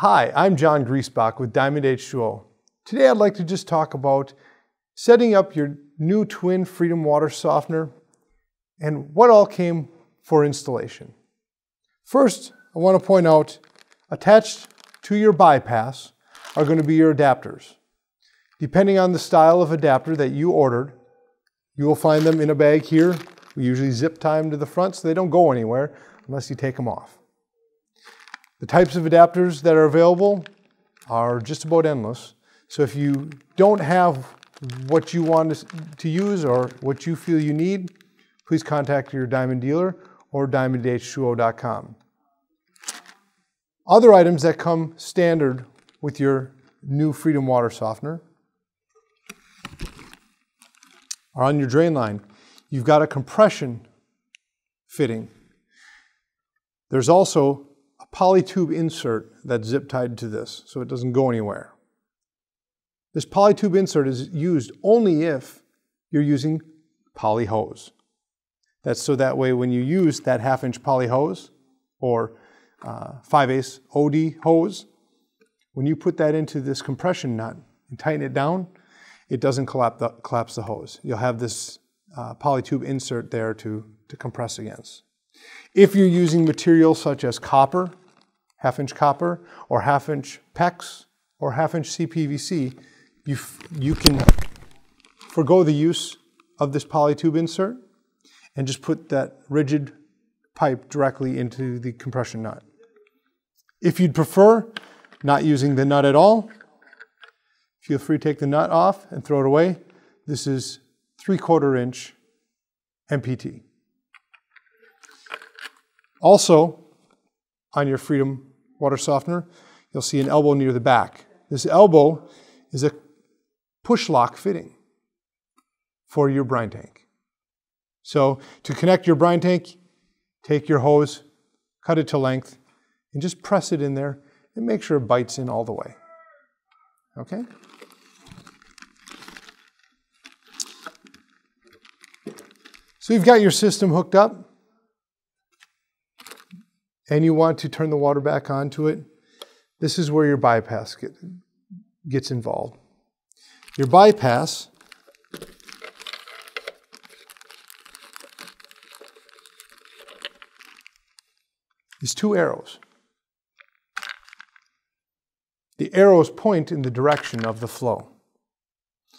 Hi, I'm John Griesbach with Diamond H2O. Today I'd like to just talk about setting up your new twin Freedom water softener and what all came for installation. First, I want to point out attached to your bypass are going to be your adapters. Depending on the style of adapter that you ordered, you will find them in a bag here. We usually zip tie them to the front so they don't go anywhere unless you take them off. The types of adapters that are available are just about endless. So if you don't have what you want to use or what you feel you need, please contact your Diamond dealer or diamondh2o.com. Other items that come standard with your new Freedom water softener are on your drain line. You've got a compression fitting. There's also a polytube insert that's zip tied to this so it doesn't go anywhere. This polytube insert is used only if you're using poly hose. That's so that way when you use that half inch poly hose or uh, 5/8 OD hose, when you put that into this compression nut and tighten it down, it doesn't collapse the, collapse the hose. You'll have this uh, polytube insert there to, to compress against. If you're using materials such as copper, half inch copper, or half inch PEX, or half inch CPVC, you, you can forego the use of this polytube insert and just put that rigid pipe directly into the compression nut. If you'd prefer not using the nut at all, feel free to take the nut off and throw it away. This is 3 quarter inch MPT. Also, on your Freedom water softener, you'll see an elbow near the back. This elbow is a push lock fitting for your brine tank. So to connect your brine tank, take your hose, cut it to length, and just press it in there and make sure it bites in all the way. Okay? So you've got your system hooked up and you want to turn the water back onto it, this is where your bypass get, gets involved. Your bypass is two arrows. The arrows point in the direction of the flow.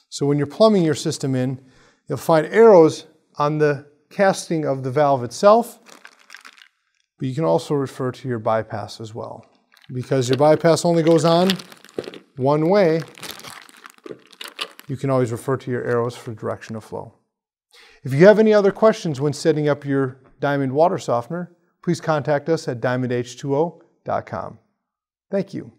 So when you're plumbing your system in, you'll find arrows on the casting of the valve itself but you can also refer to your bypass as well. Because your bypass only goes on one way, you can always refer to your arrows for direction of flow. If you have any other questions when setting up your Diamond water softener, please contact us at diamondh2o.com. Thank you.